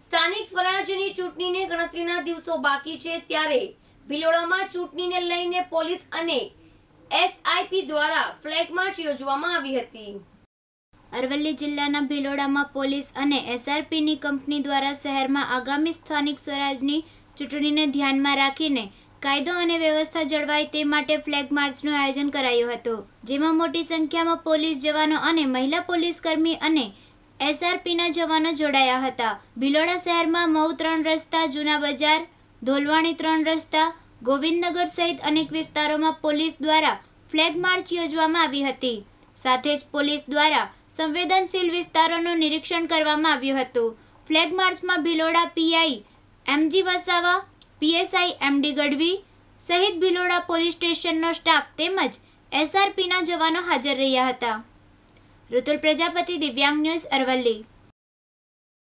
સ્થાનિક સ્વરાજ્યની ચૂંટણીને ગણતરીના દિવસો બાકી છે ત્યારે ભિલોડામાં ચૂંટણીને લઈને પોલીસ અને એસઆઈપી દ્વારા ફ્લેગ માર્ચ યોજવામાં આવી હતી. અરવલ્લી જિલ્લાના ભિલોડામાં પોલીસ અને એસઆરપીની કંપની દ્વારા શહેરમાં આગામી સ્થાનિક સ્વરાજની ચૂંટણીને ધ્યાનમાં રાખીને કાયદો અને વ્યવસ્થા જળવાય તે માટે ફ્લેગ માર્ચનું આયોજન કરાયું હતું, જેમાં મોટી સંખ્યામાં પોલીસ જવાનો અને મહિલા પોલીસકર્મી અને એસઆરપીના જવાનો જોડાયા હતા. ભિલોડા શહેરમાં મઉ ત્રણ રસ્તા, જૂના બજાર, ધોલવાણી ત્રણ રસ્તા, ગોવિંદનગર સહિત અનેક વિસ્તારોમાં પોલીસ દ્વારા ફ્લેગ માર્ચ યોજવામાં આવી હતી. સાથે જ પોલીસ દ્વારા સંવેદનશીલ વિસ્તારોનું નિરીક્ષણ કરવામાં આવ્યું હતું. ફ્લેગ માર્ચમાં Bhiloda PI MG Vasava, PSI MD Gadhvi સહિત ભિલોડા પોલીસ સ્ટેશનનો સ્ટાફ તેમજ એસઆરપીના જવાનો હાજર રહ્યા હતા. ઋતુલ પ્રજાપતિ દિવ્યાંગ ન્યૂઝ અરવલ્લી